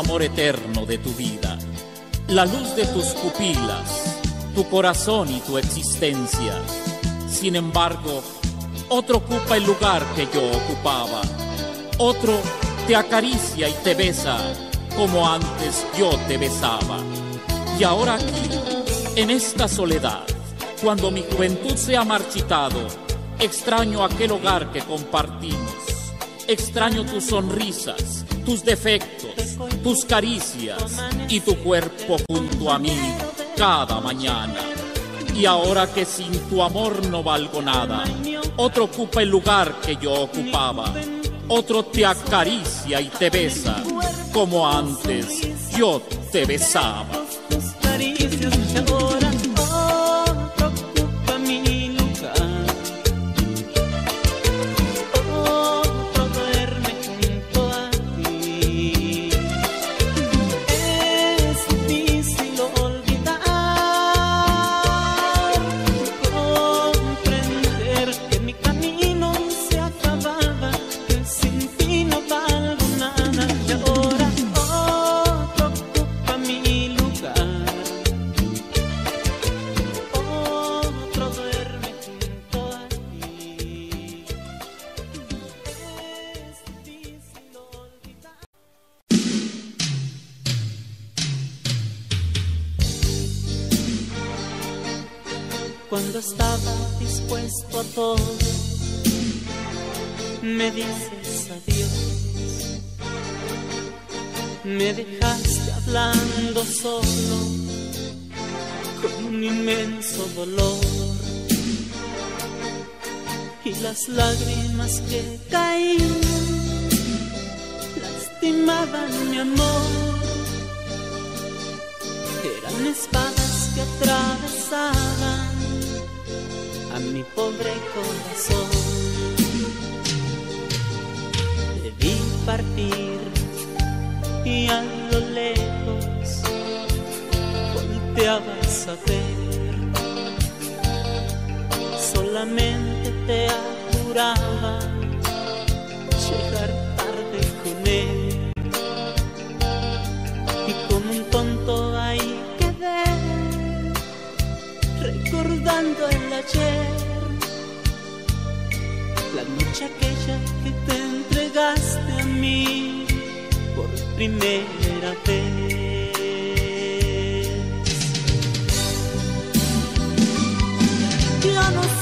amor eterno de tu vida, la luz de tus pupilas, tu corazón y tu existencia. Sin embargo, otro ocupa el lugar que yo ocupaba. Otro te acaricia y te besa como antes yo te besaba. Y ahora aquí, en esta soledad, cuando mi juventud se ha marchitado, extraño aquel hogar que compartimos. Extraño tus sonrisas, tus defectos, tus caricias y tu cuerpo junto a mí cada mañana. Y ahora que sin tu amor no valgo nada, otro ocupa el lugar que yo ocupaba. Otro te acaricia y te besa como antes yo te besaba. Cuando las lágrimas que caían lastimaban mi amor. Eran espadas que atravesaban a mi pobre corazón. Debí partir y a lo lejos volteabas a ver. Solamente te llegar tarde con él. Y como un tonto ahí quedé recordando el ayer, la noche aquella que te entregaste a mí por primera vez. Yo no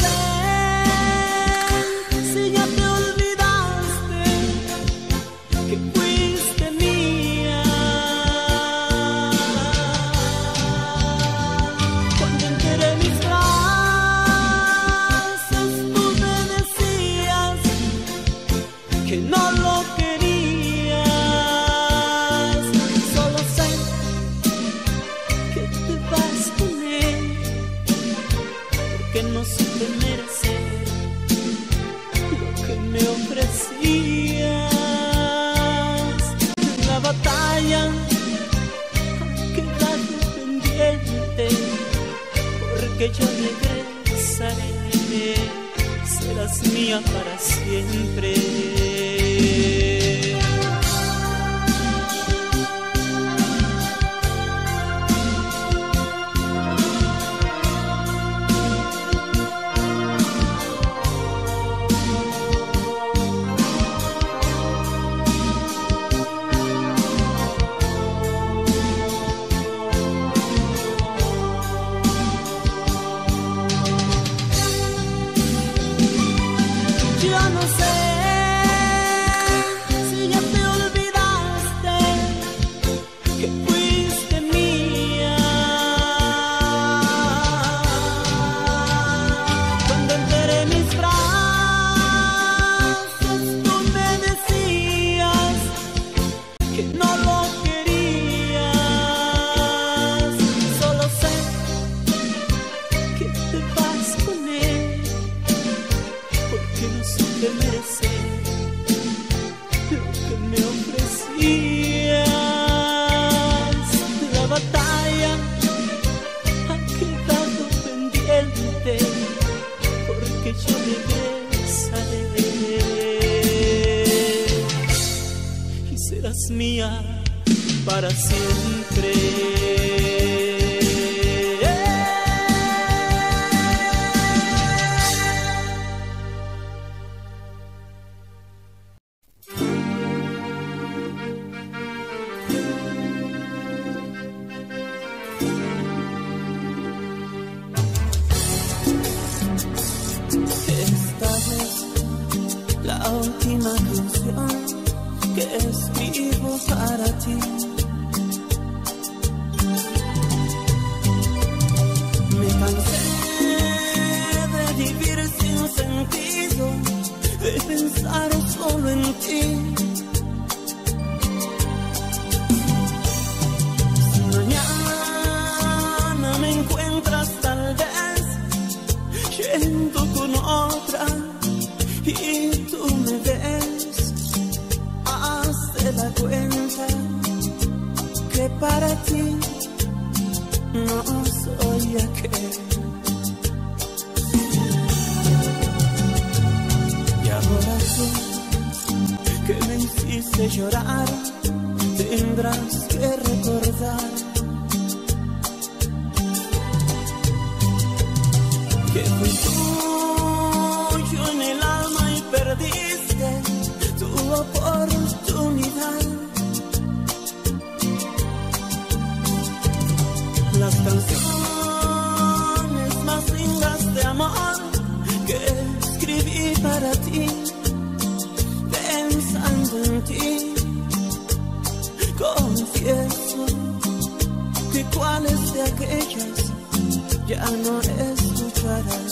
que llorar, tendrás que recordar que fui tuyo en el alma y perdiste tu oportunidad. De aquellas ya no escucharás.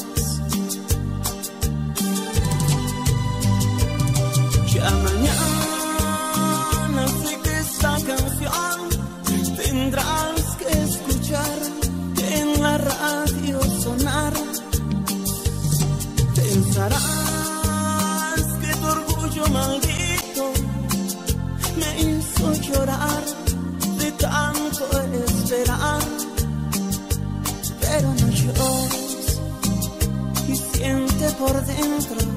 Por dentro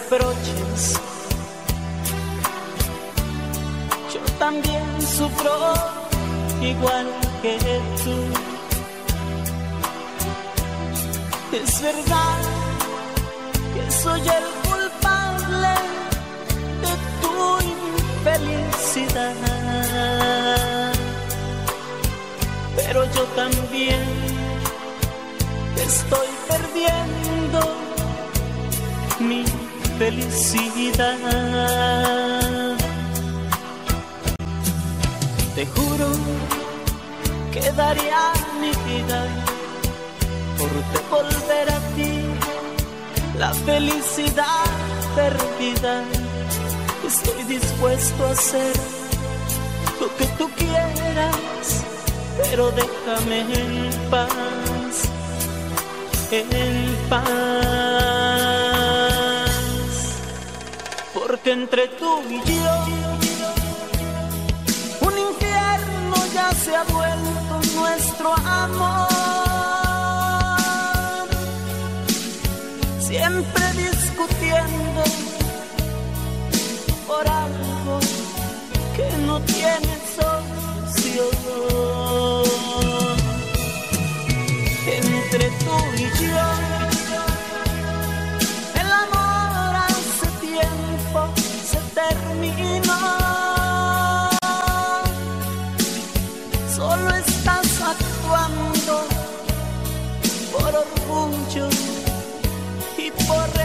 reproches. Yo también sufro igual que tú. Es verdad que soy el culpable de tu infelicidad. Pero yo también estoy perdiendo mi felicidad. Te juro que daría mi vida por devolver a ti la felicidad perdida. Estoy dispuesto a hacer lo que tú quieras, pero déjame en paz, en paz. Entre tú y yo, un infierno ya se ha vuelto nuestro amor. Siempre discutiendo por algo que no tiene solución. Entre tú y yo, por orgullo y por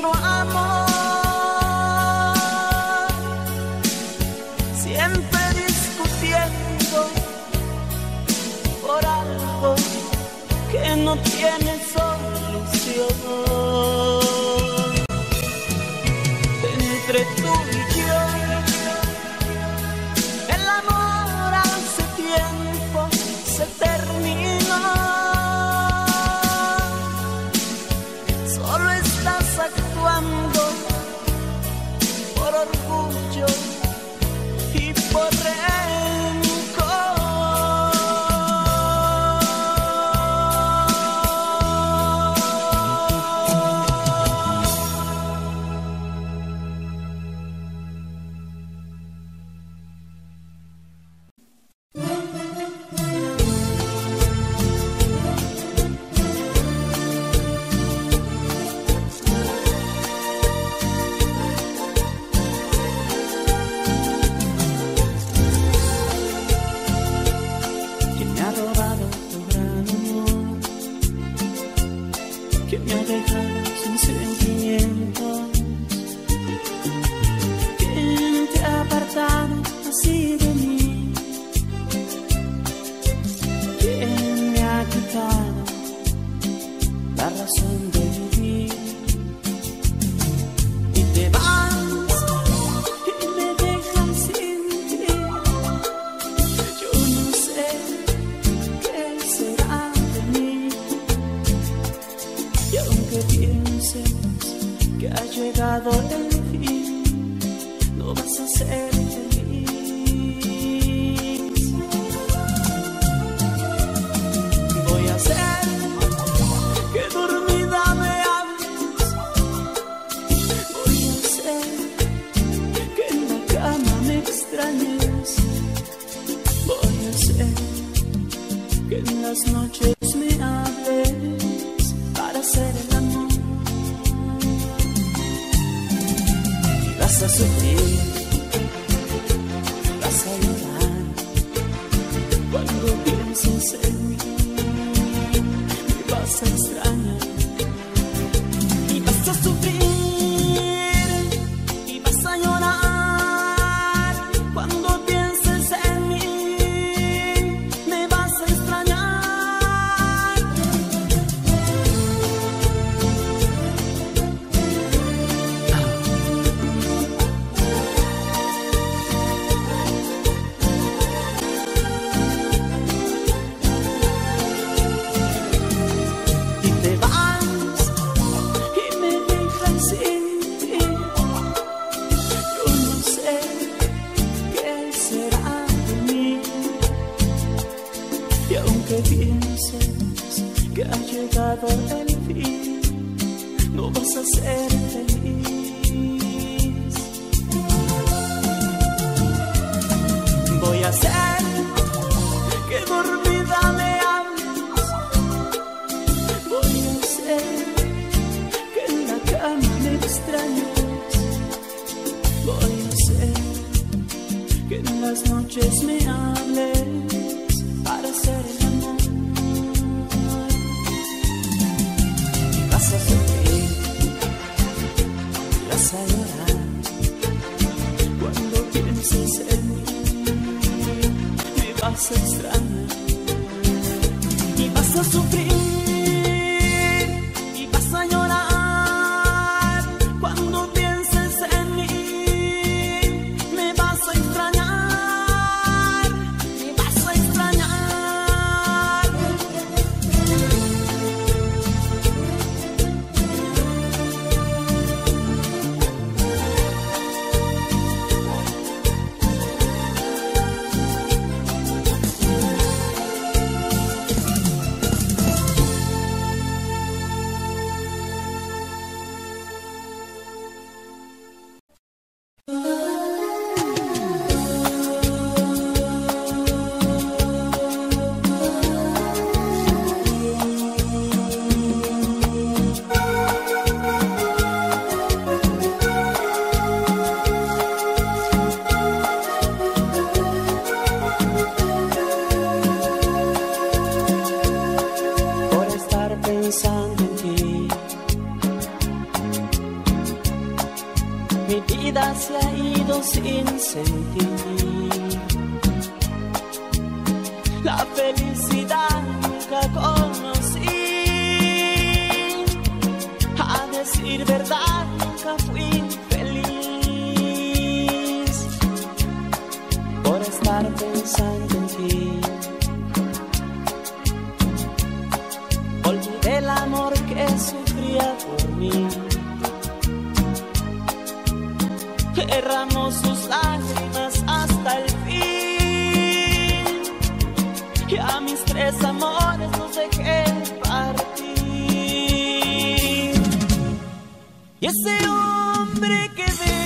no amor. mí. Erramos sus lágrimas hasta el fin. Y a mis tres amores los dejé partir. Y ese hombre que ve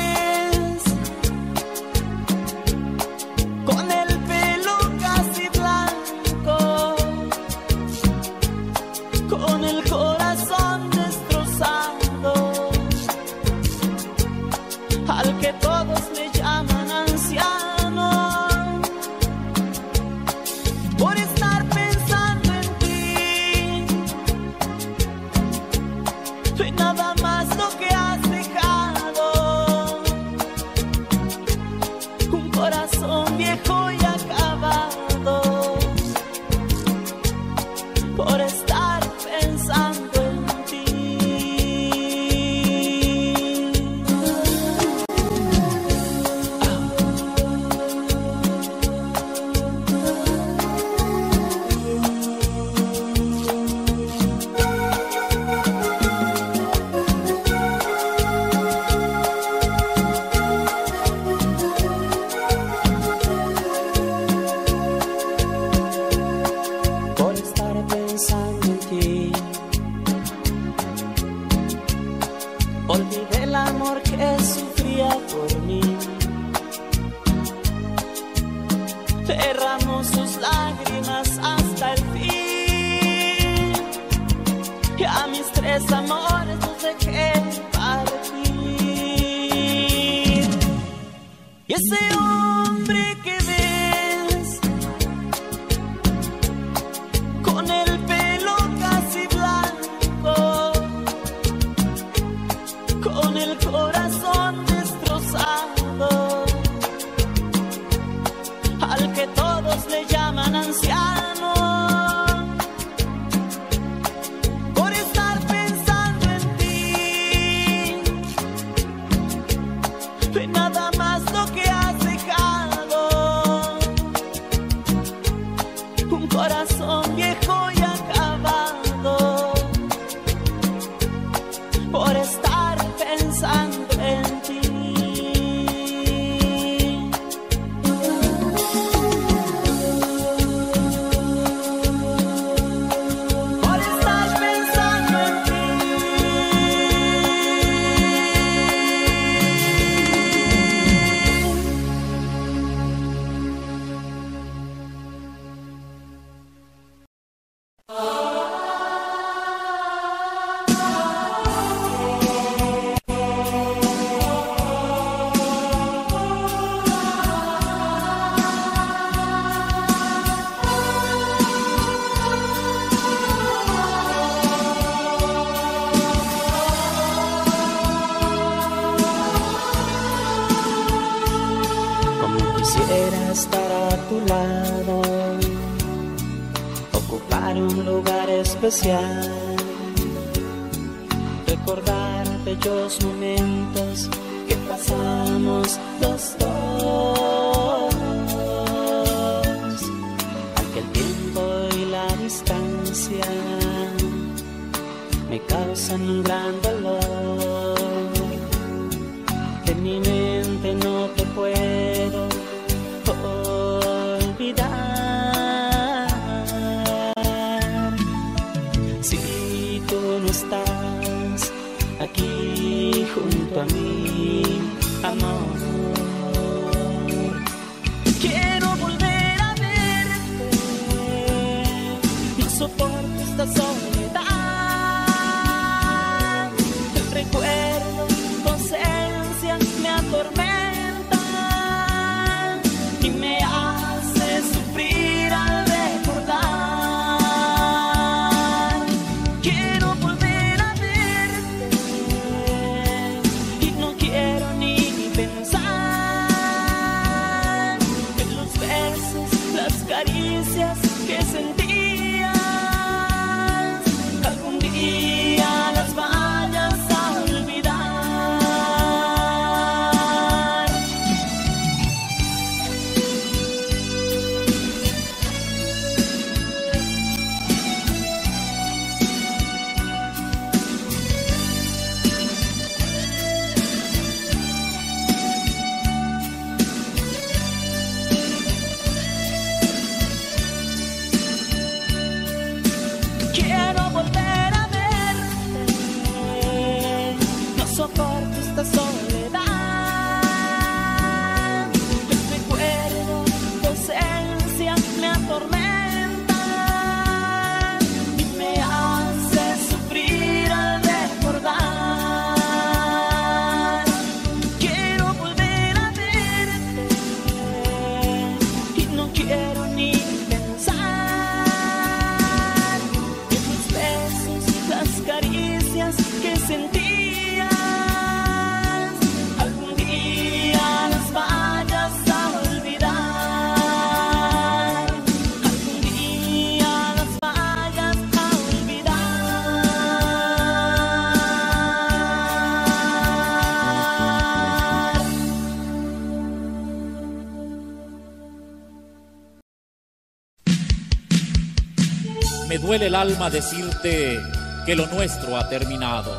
duele el alma decirte que lo nuestro ha terminado,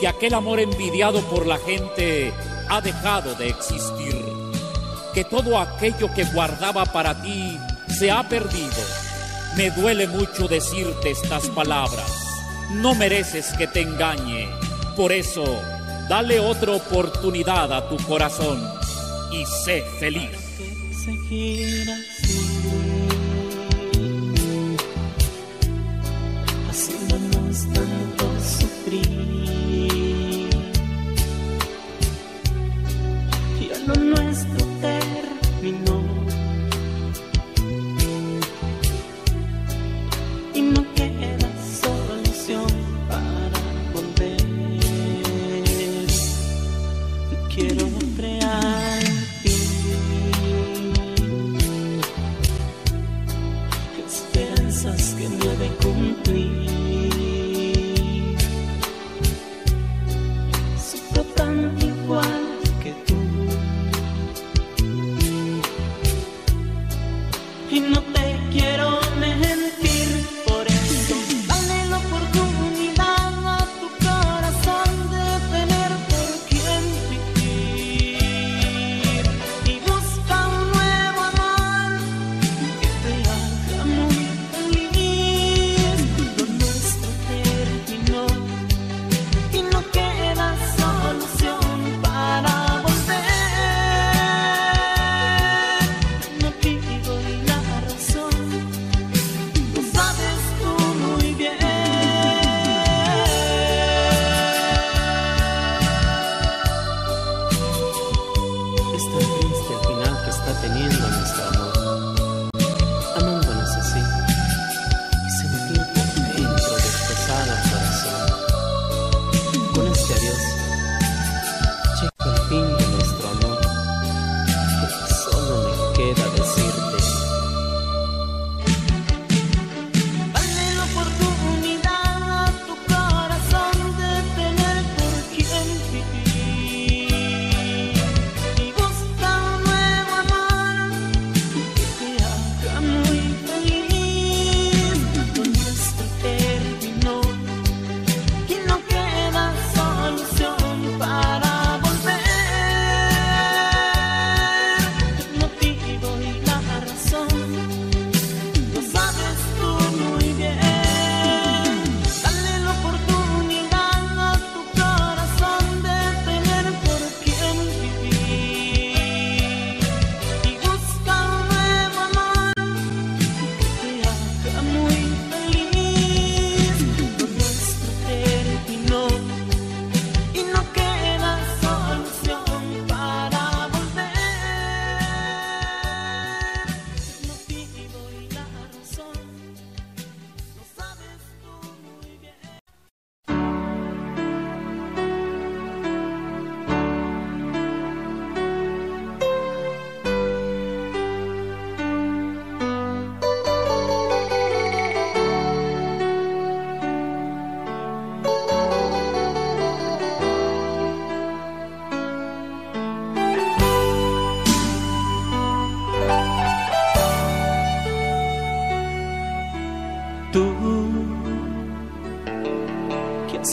que aquel amor envidiado por la gente ha dejado de existir, que todo aquello que guardaba para ti se ha perdido. Me duele mucho decirte estas palabras. No mereces que te engañe. Por eso, dale otra oportunidad a tu corazón y sé feliz.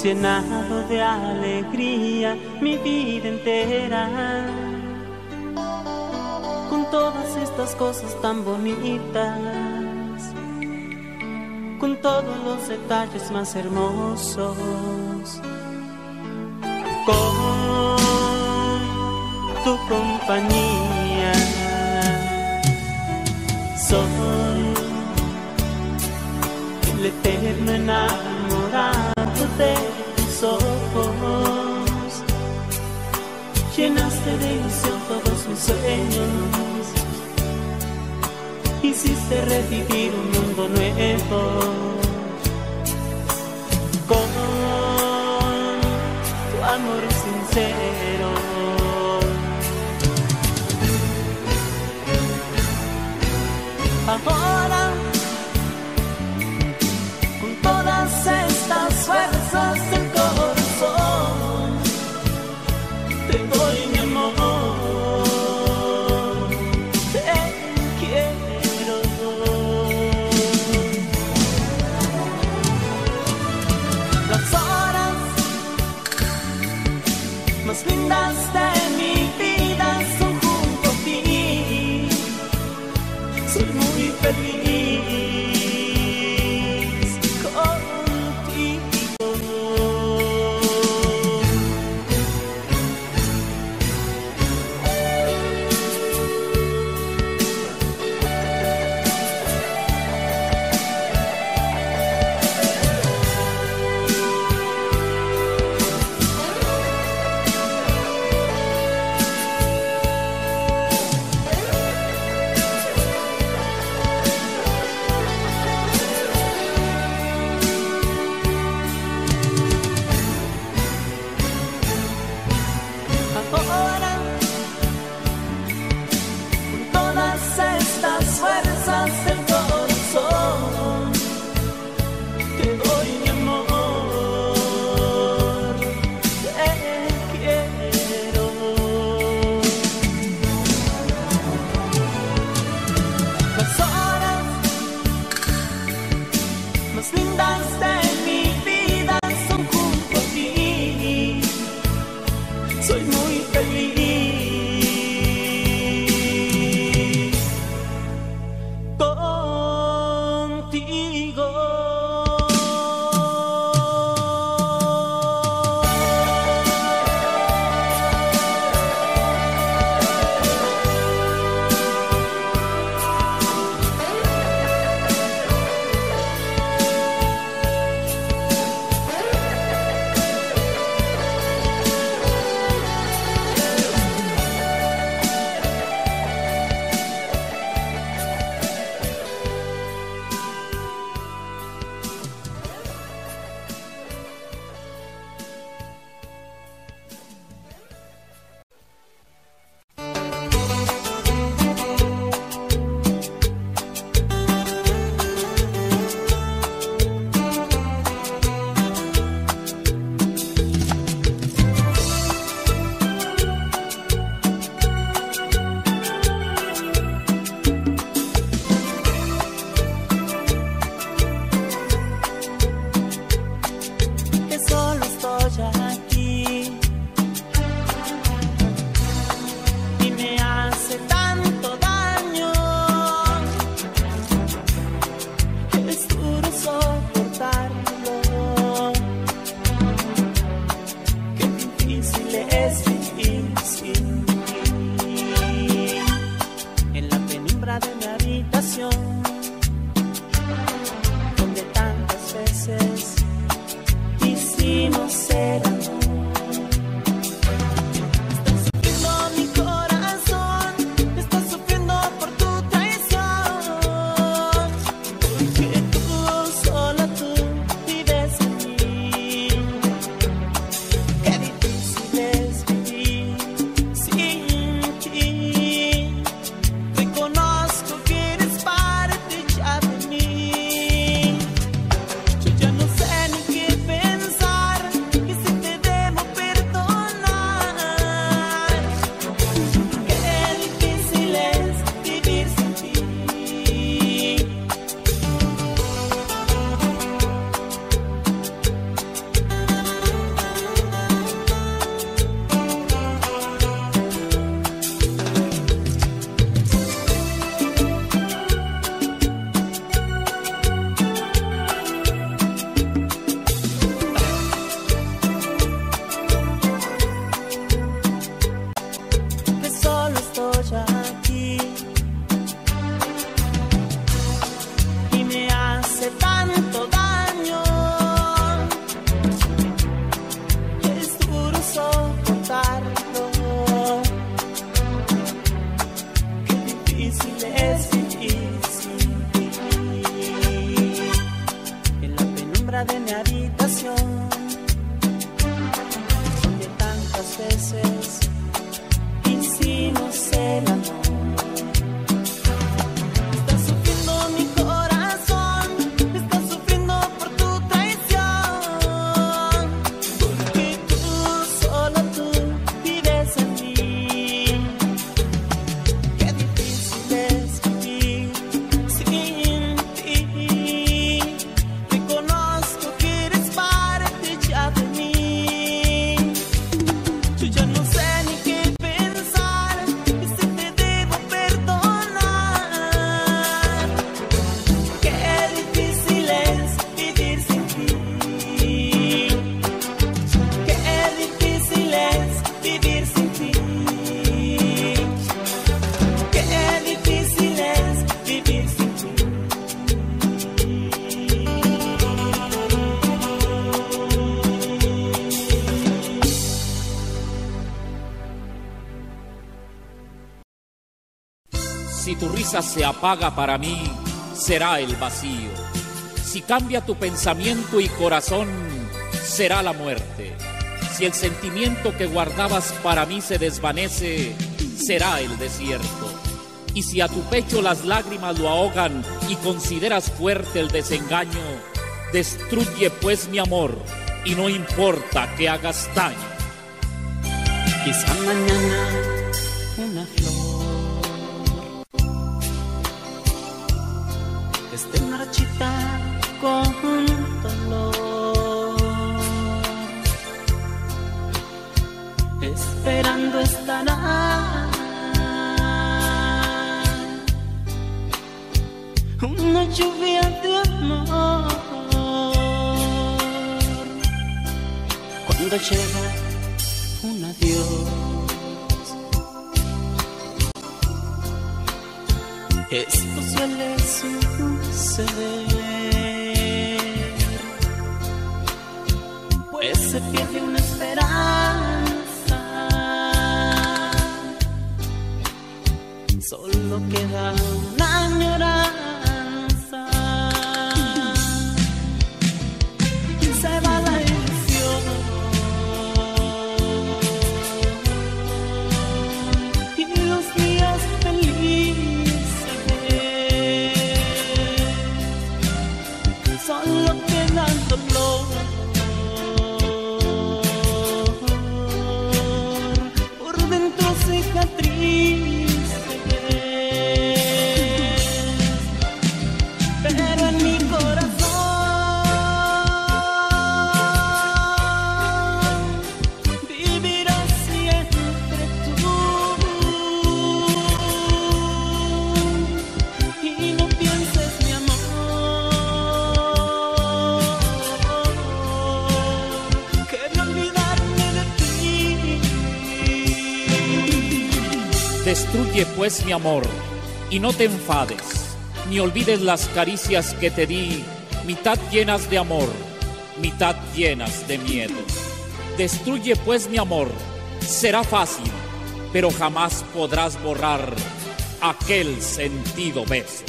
Llenado de alegría mi vida entera. Con todas estas cosas tan bonitas, con todos los detalles más hermosos, con tu compañía. Amor Se apaga para mí, será el vacío. Si cambia tu pensamiento y corazón, será la muerte. Si el sentimiento que guardabas para mí se desvanece, será el desierto. Y si a tu pecho las lágrimas lo ahogan y consideras fuerte el desengaño, destruye pues mi amor y no importa que hagas daño. Quizá mañana Destruye pues mi amor y no te enfades, ni olvides las caricias que te di, mitad llenas de amor, mitad llenas de miedo. Destruye pues mi amor, será fácil, pero jamás podrás borrar aquel sentido beso.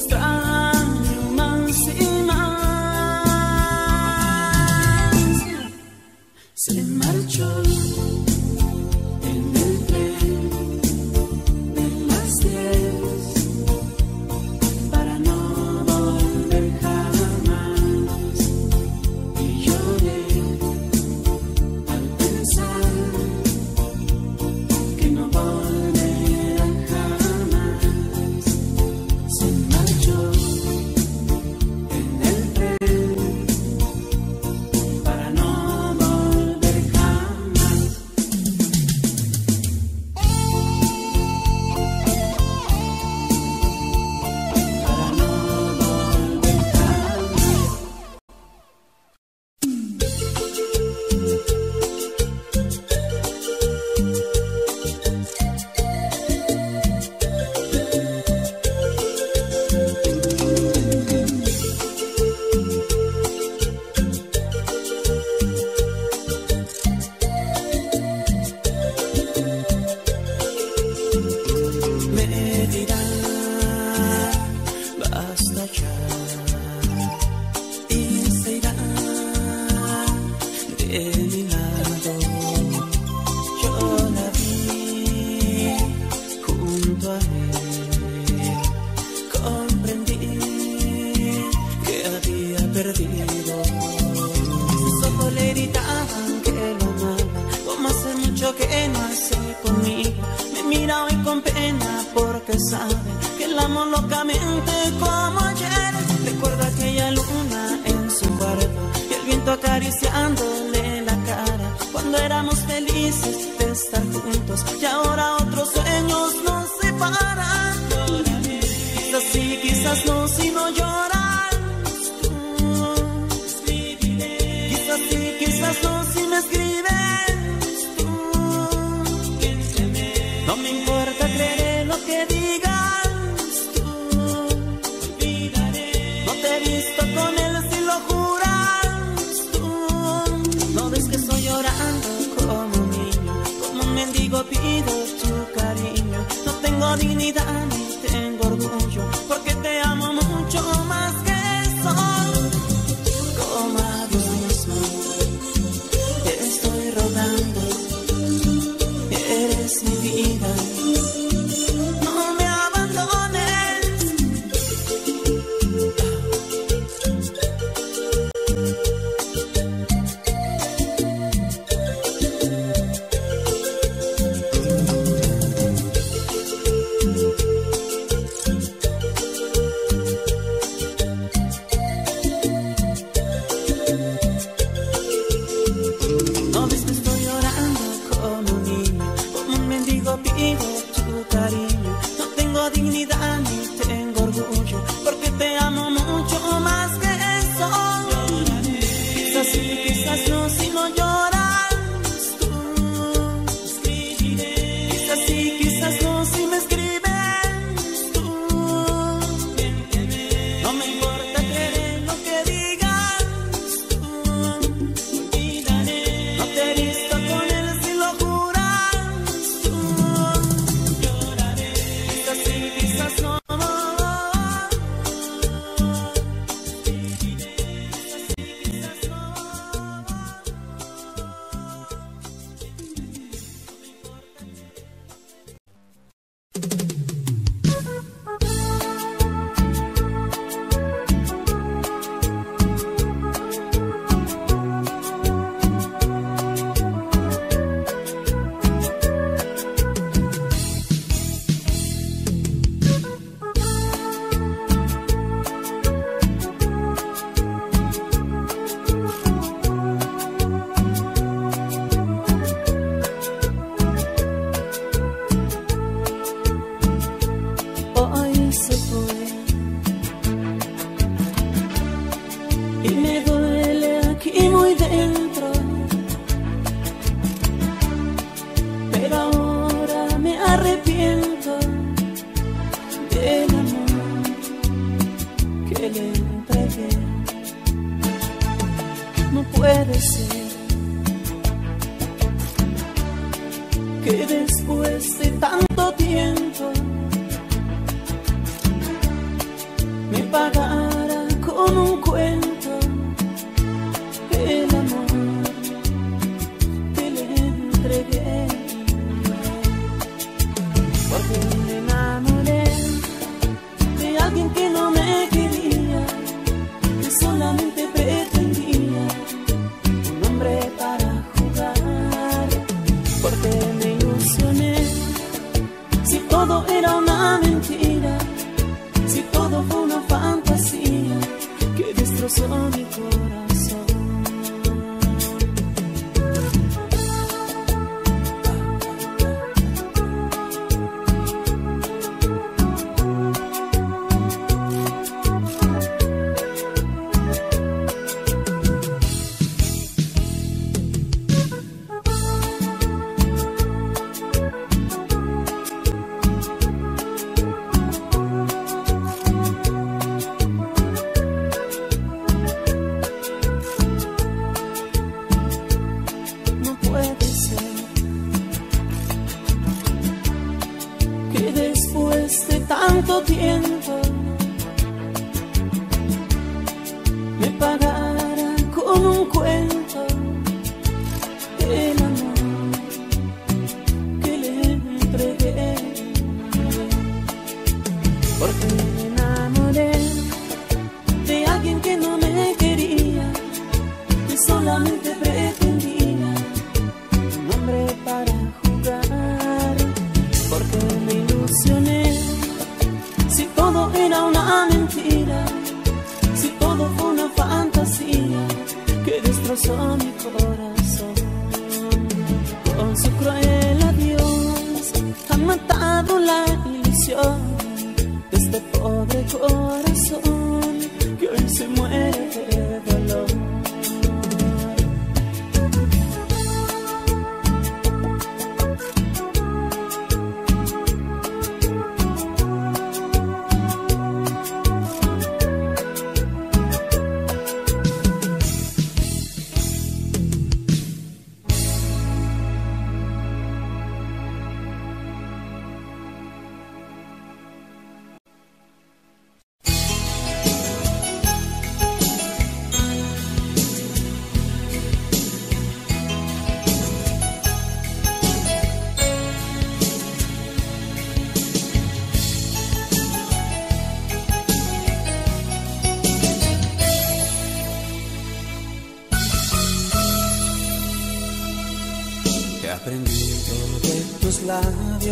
extraño.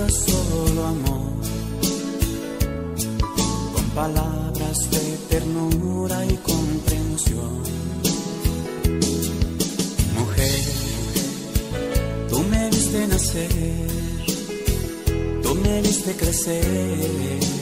solo amor, con palabras de ternura y comprensión. Mujer, tú me viste nacer, tú me viste crecer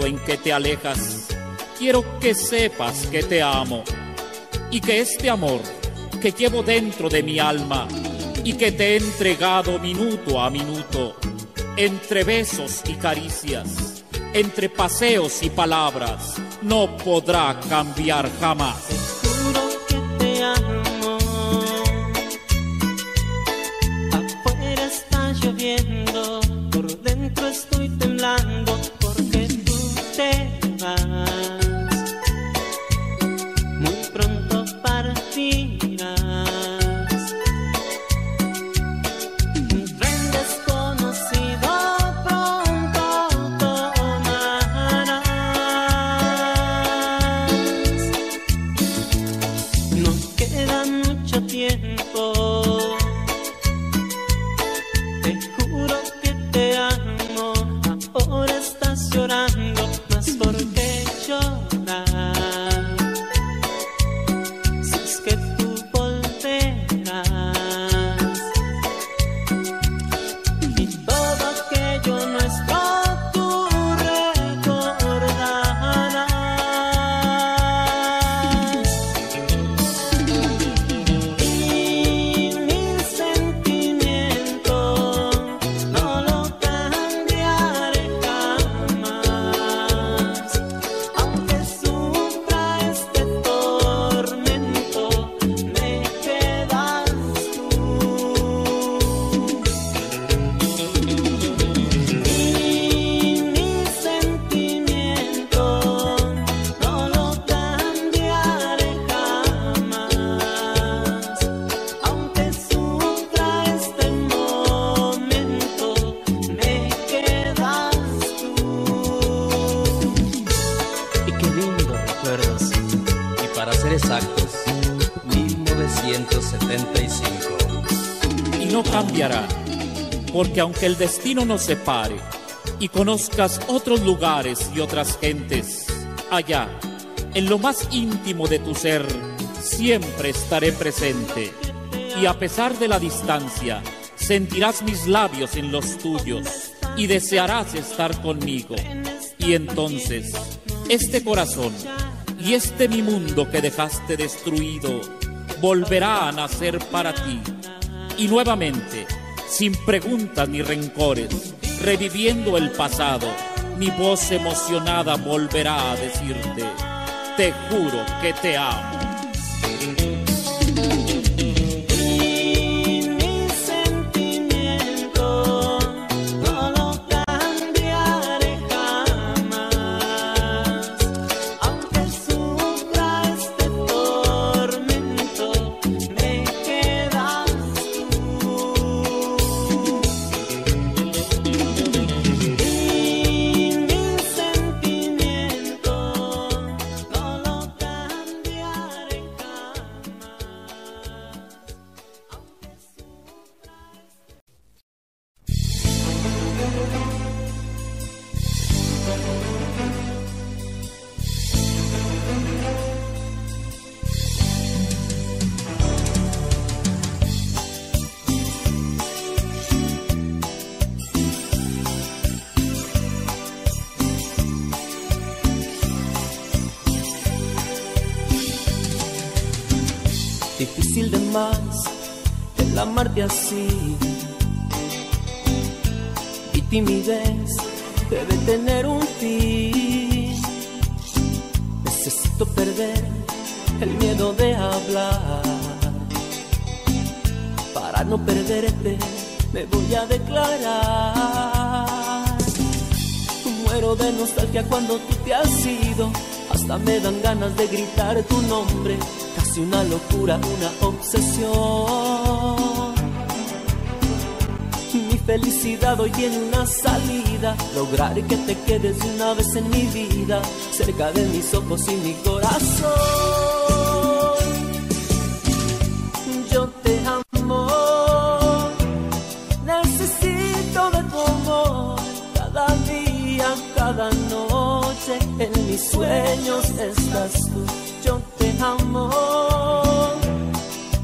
en que te alejas, quiero que sepas que te amo y que este amor que llevo dentro de mi alma y que te he entregado minuto a minuto, entre besos y caricias, entre paseos y palabras, no podrá cambiar jamás. Aunque el destino nos separe y conozcas otros lugares y otras gentes, allá, en lo más íntimo de tu ser, siempre estaré presente. Y a pesar de la distancia, sentirás mis labios en los tuyos y desearás estar conmigo. Y entonces, este corazón y este mi mundo que dejaste destruido volverá a nacer para ti. Y nuevamente, sin preguntas ni rencores, reviviendo el pasado, mi voz emocionada volverá a decirte, te juro que te amo. Para no perderte, me voy a declarar. Muero de nostalgia cuando tú te has ido. Hasta me dan ganas de gritar tu nombre. Casi una locura, una obsesión. Mi felicidad hoy tiene una salida. Lograr que te quedes de una vez en mi vida. Cerca de mis ojos y mi corazón. Yo te mis sueños estás tú. Yo te amo.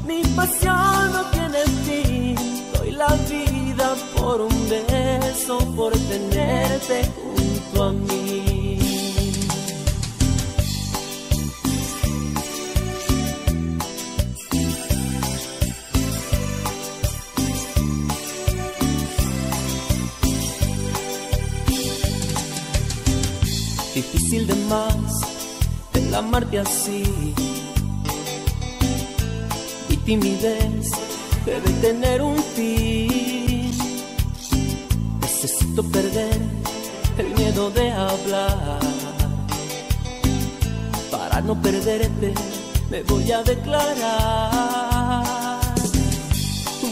Mi pasión no tiene fin. Doy la vida por un beso, por tenerte amarte así. Mi timidez debe tener un fin. Necesito perder el miedo de hablar. Para no perderte, me voy a declarar.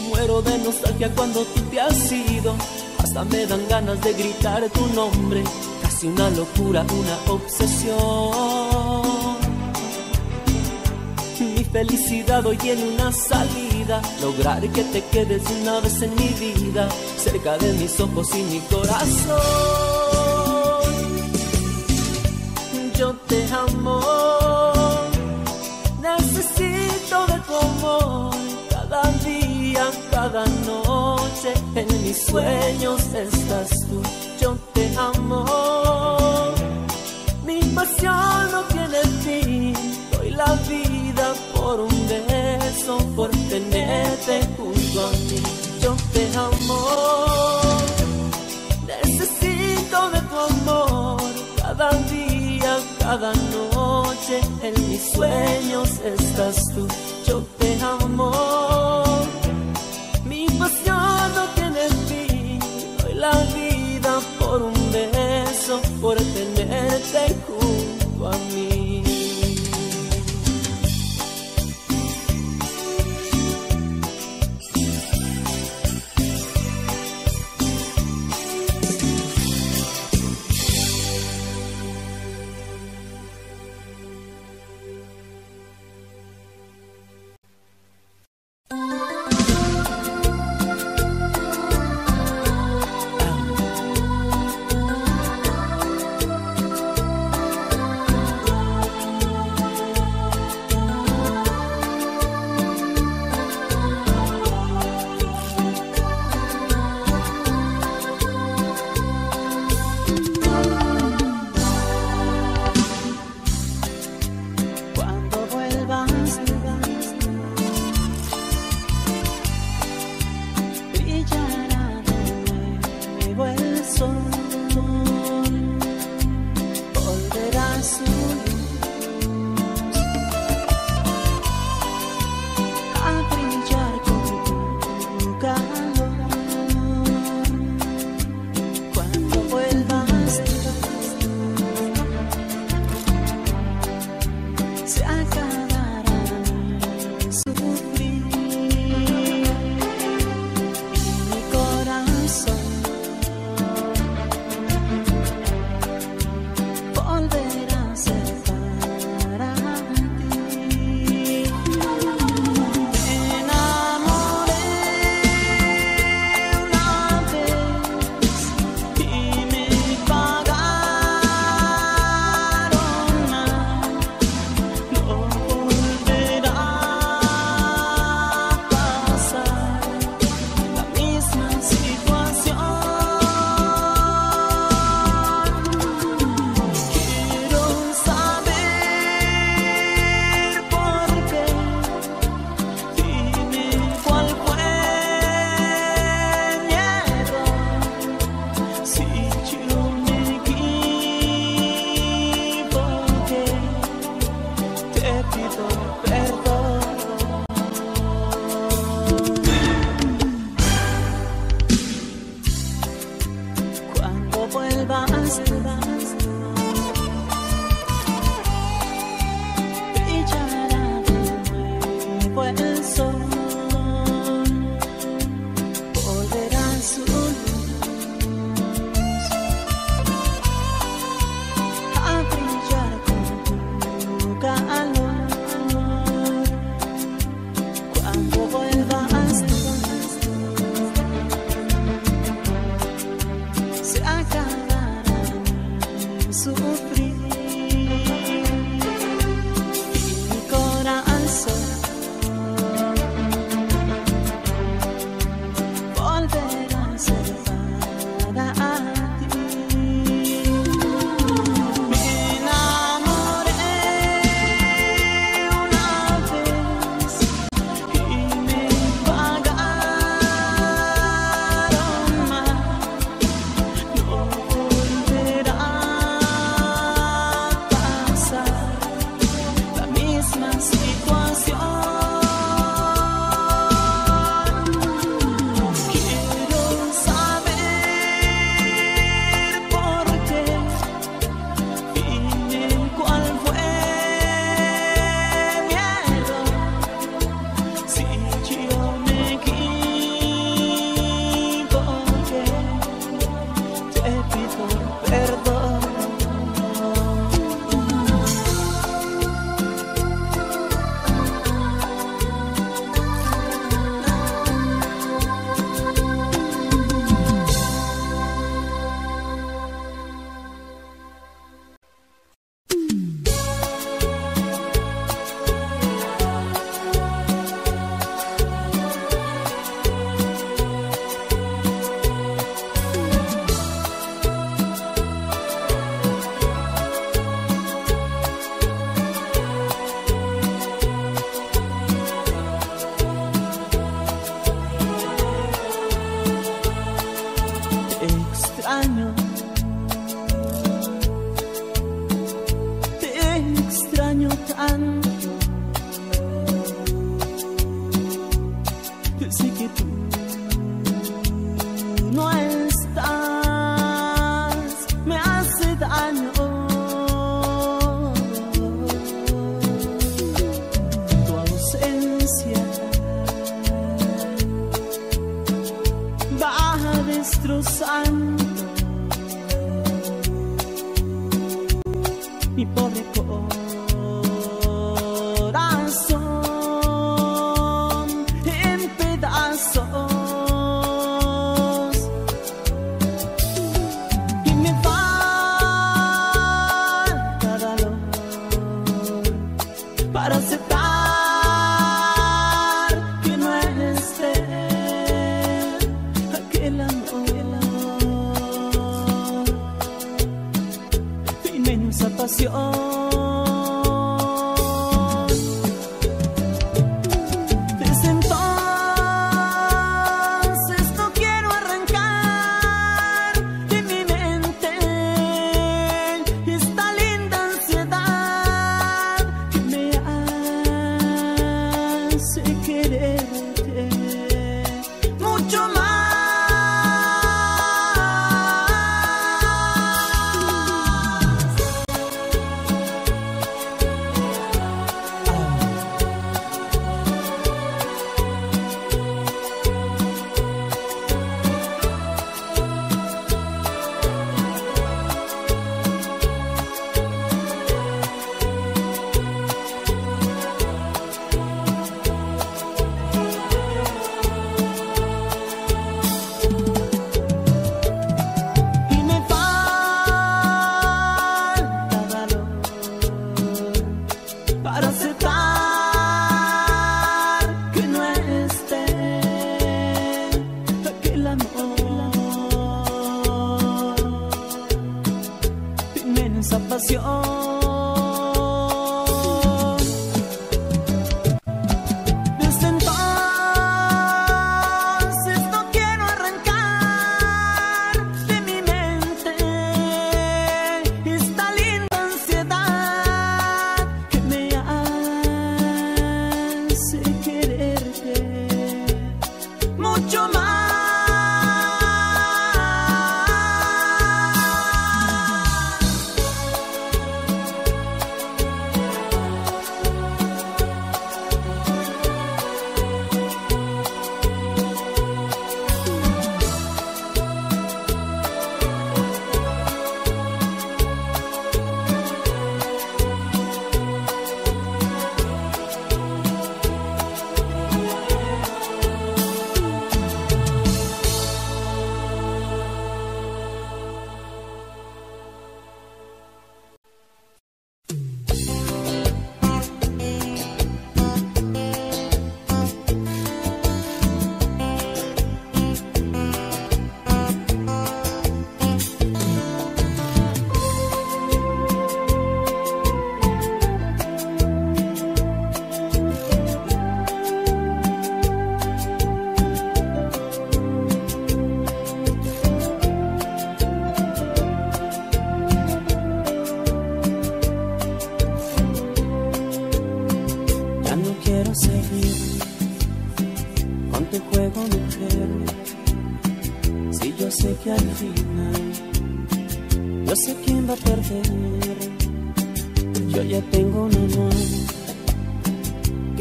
Muero de nostalgia cuando tú te has ido. Hasta me dan ganas de gritar tu nombre. Casi una locura, una obsesión. Felicidad hoy tiene una salida. Lograr que te quedes una vez en mi vida. Cerca de mis ojos y mi corazón. Yo te amo. Necesito de tu amor. Cada día, cada noche. En mis sueños estás tú. Yo te amo. Mi pasión no tiene fin. Doy la vida por un beso, por tenerte junto a mí. Yo te amo. Necesito de tu amor. Cada día, cada noche. En mis sueños estás tú. Yo te amo. Mi pasión no tiene fin. Doy la vida por un beso, por tenerte junto a mí.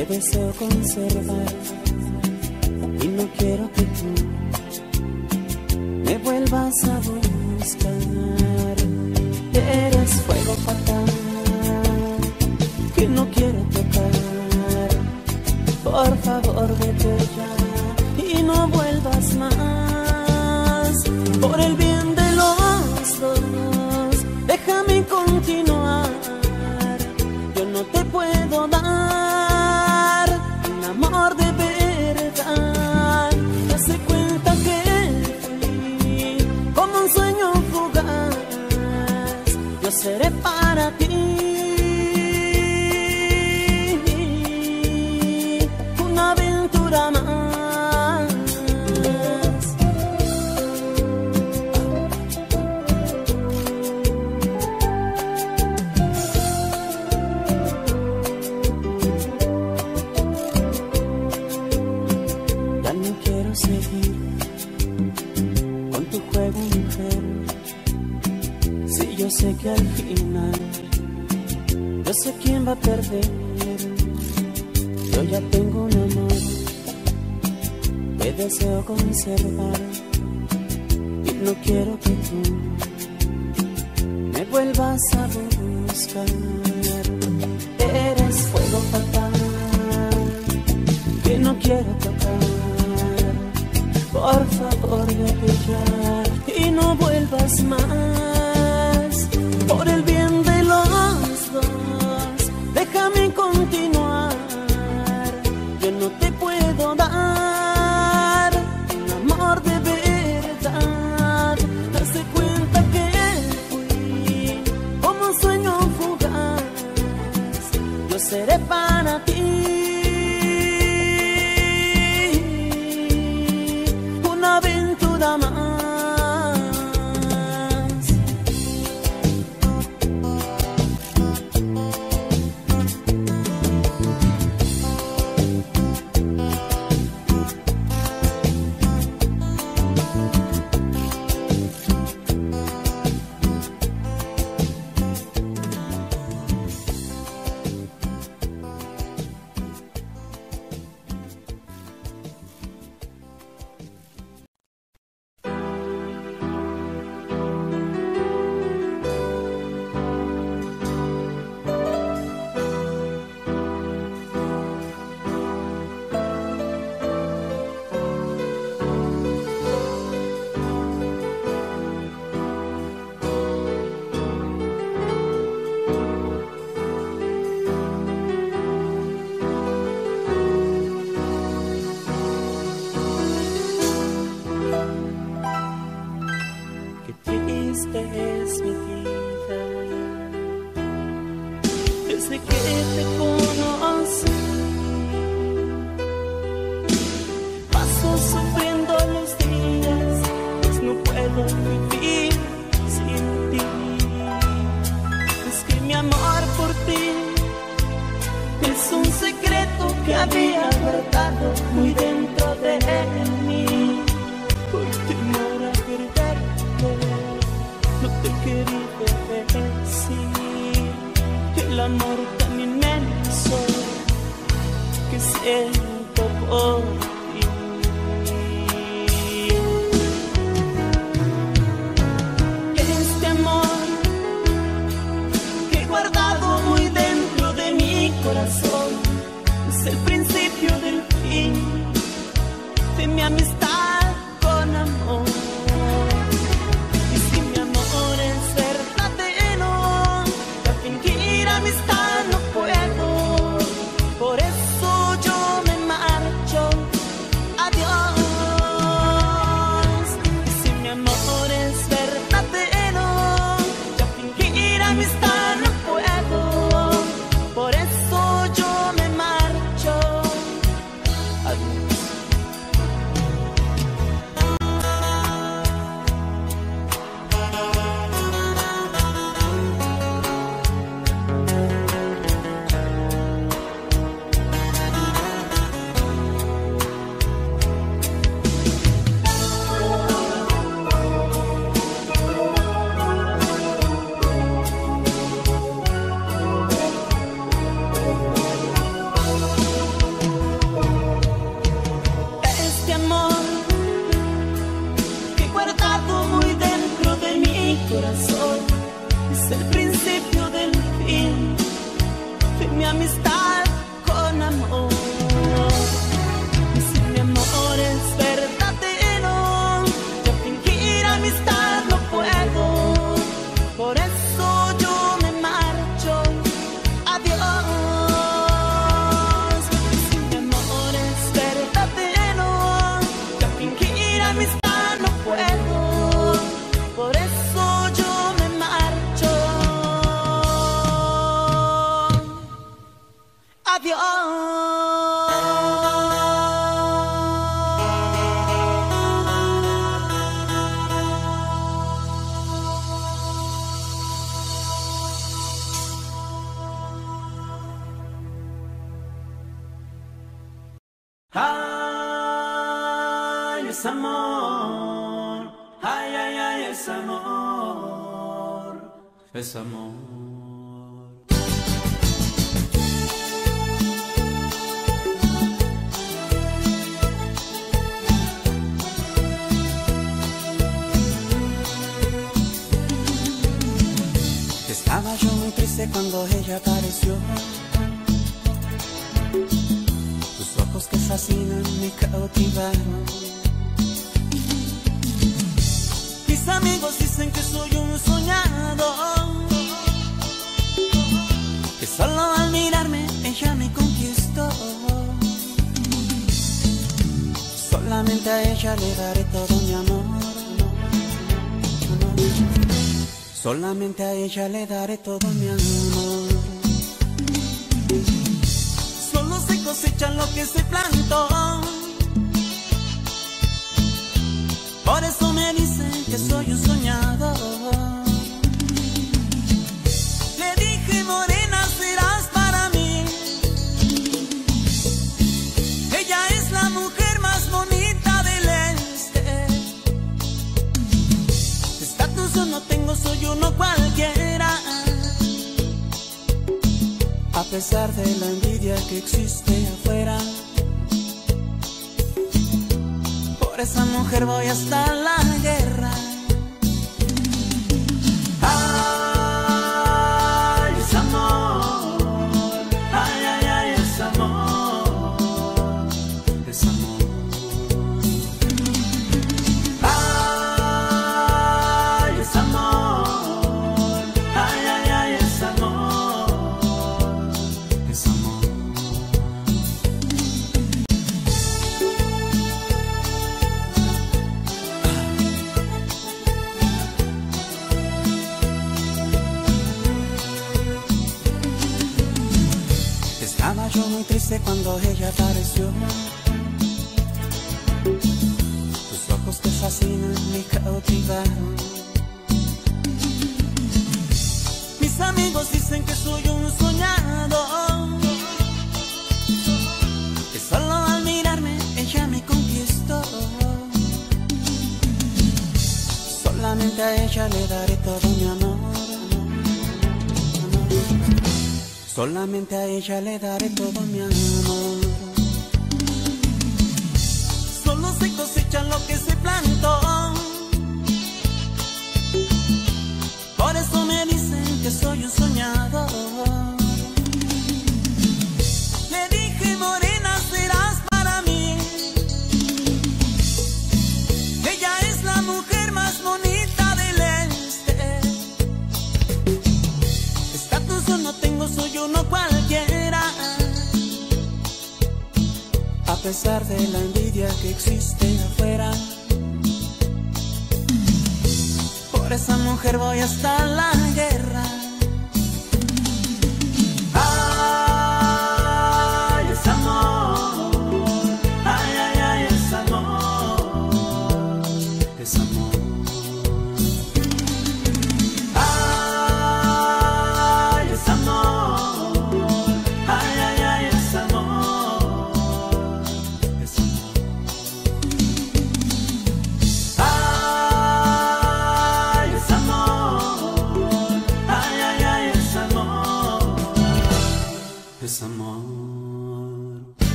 te deseo conservar y no quiero que tú me vuelvas a buscar. Eres fuego fatal que no quiero tocar. Por favor, vete ya y no vuelvas más por el bien perder. Yo ya tengo una mano que deseo conservar. Y no quiero que tú me vuelvas a buscar. Eres fuego fatal que no quiero tocar. Por favor, voy a pillar y no vuelvas más. Solamente a ella le daré todo mi amor. cuando ella apareció. Tus ojos te fascinan me cautivaron. Mis amigos dicen que soy un soñado. Que solo al mirarme ella me conquistó. Solamente a ella le daré todo mi amor. Solamente a ella le daré todo mi amor.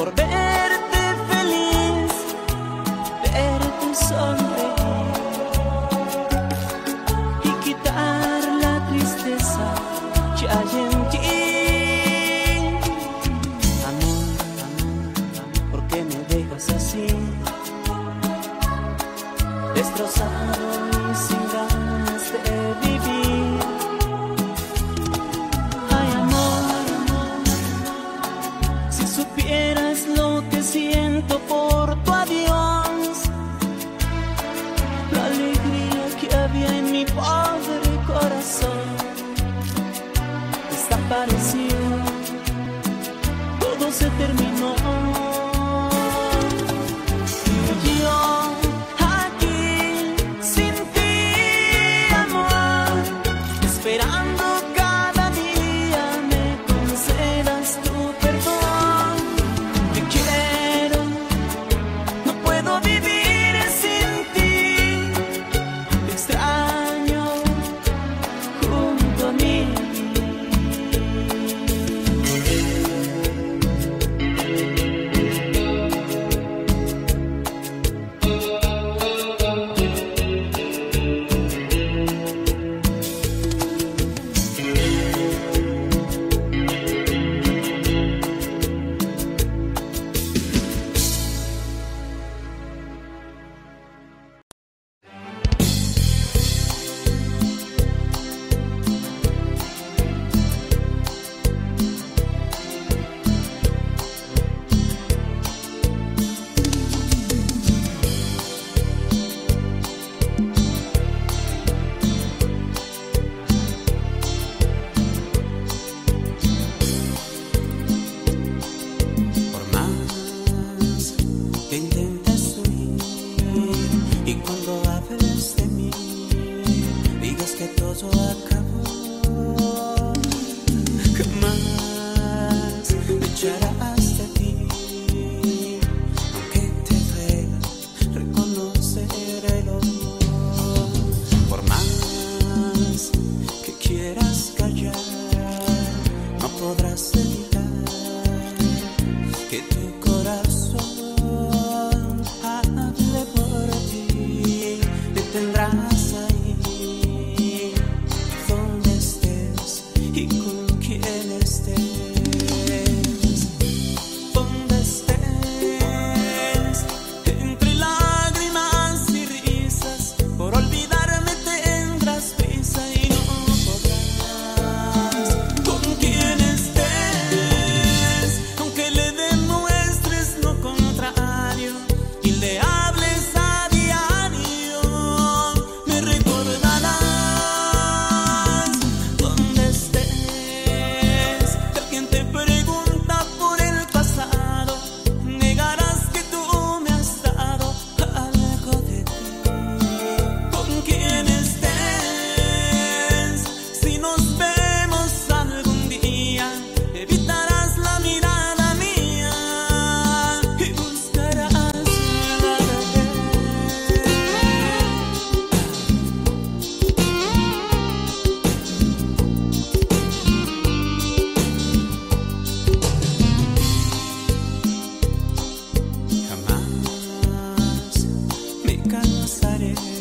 Por verte cansaré.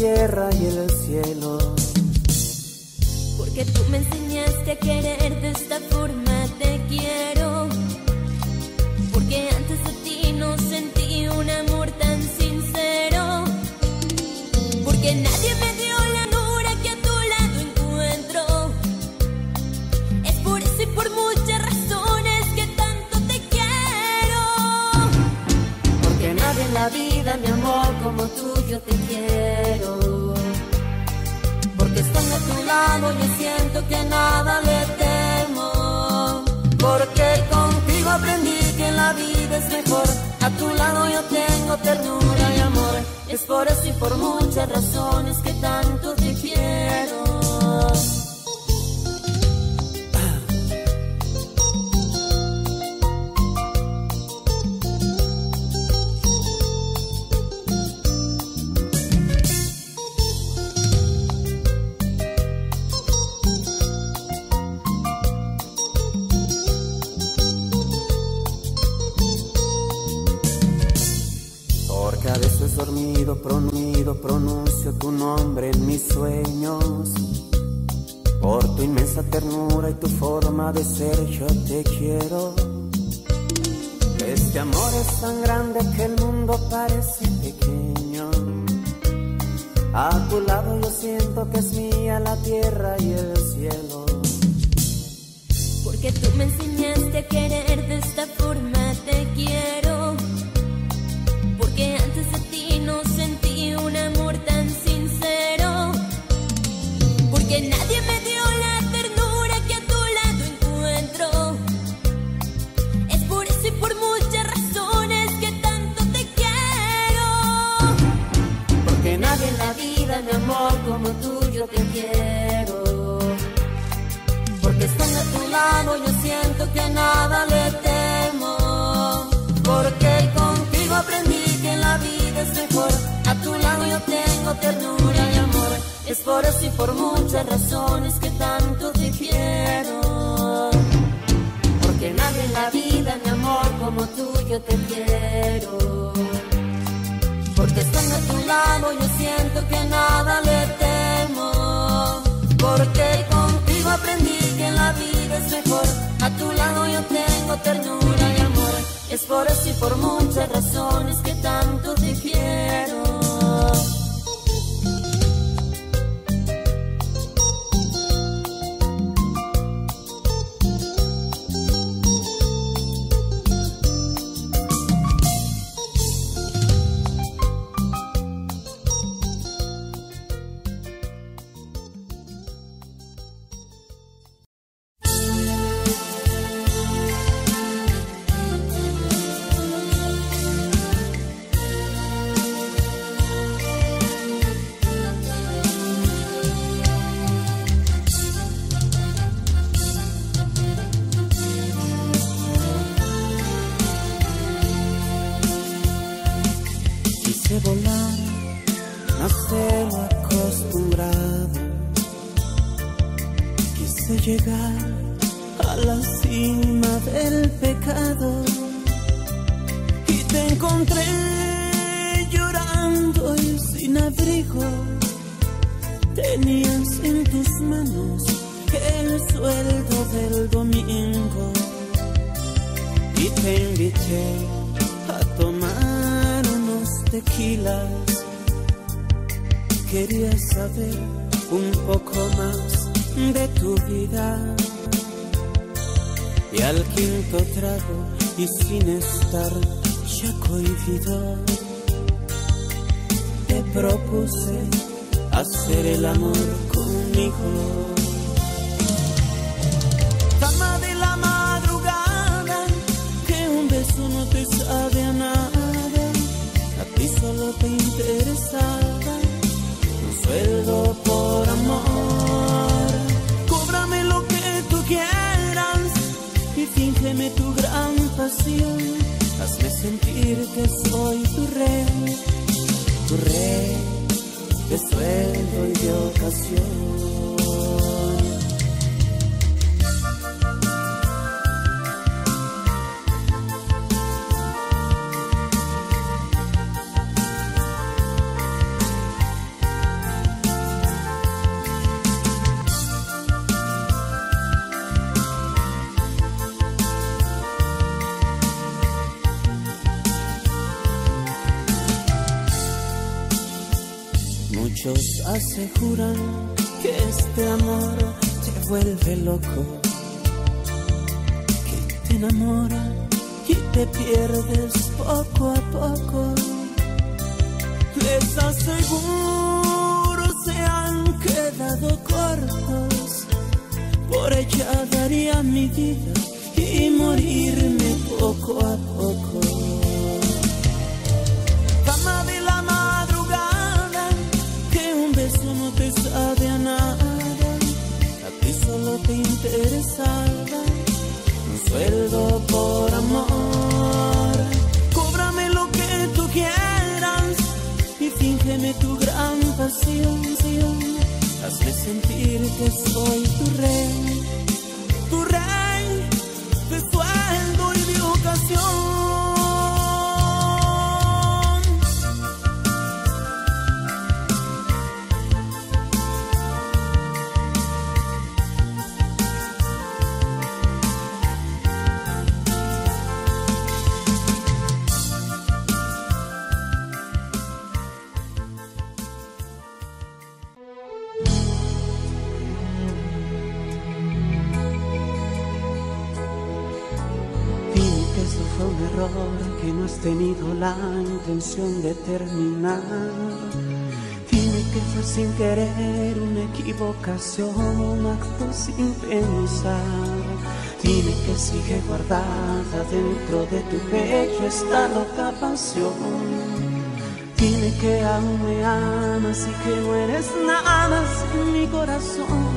Tierra y el amor como tuyo te quiero. Porque estando a tu lado yo siento que nada le temo. Porque contigo aprendí que la vida es mejor. A tu lado yo tengo ternura y amor. Es por eso y por muchas razones que tanto te quiero. Porque nadie en la vida, mi amor, como tú yo te quiero lado yo siento que nada le temo, porque contigo aprendí que la vida es mejor, a tu lado yo tengo ternura y amor, es por eso y por muchas razones que tan se juran. depois canción de terminar. Dime que fue sin querer una equivocación, un acto sin pensar. Dime que sigue guardada dentro de tu pecho esta loca pasión. Dime que aún me amas y que no eres nada sin mi corazón.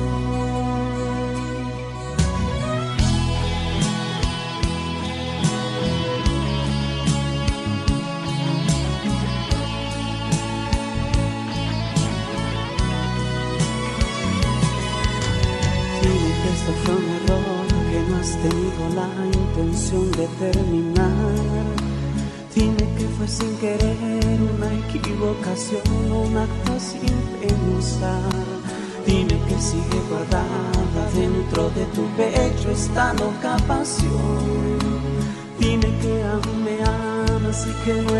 esta loca pasión. Dime que aún me amas y que no